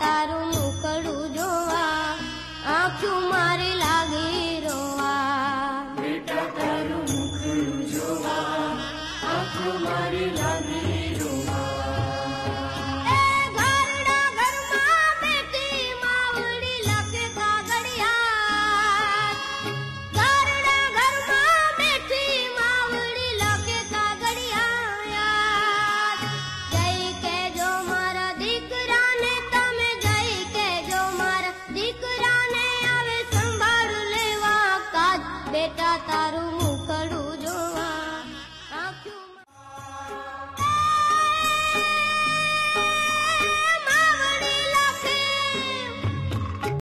તારું મુકડું જોવા આંખું મારે લાગે રોવા બેટા તારું મુકડું જોવા આંખું મારે લાગે बेटा तारू